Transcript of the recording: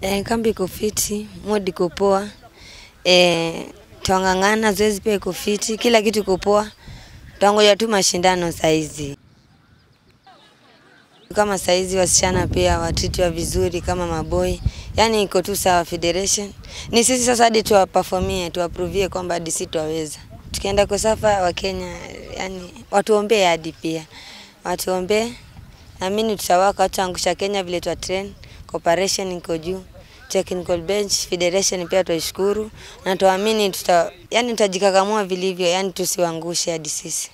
E, kambi iko fiti, modi iko poa. E, twang'ang'ana, zoezi pia iko fiti, kila kitu iko poa. Twangoja tu mashindano saizi. Kama saizi wasichana pia watitiwa vizuri kama maboi, yaani iko tu sawa federation. Ni sisi sasa hadi tuwaperformie tuwaprovie kwamba hadi sisi twaweza. Tukienda safa wa Kenya, yani watuombee hadi pia, watuombee. Naamini tutawaka, tutaangusha Kenya vile twa train. Cooperation iko juu, technical bench, federation pia tuishukuru na tuamini tuta, yani tutajikakamua vilivyo, yani tusiwangushe hadi sisi.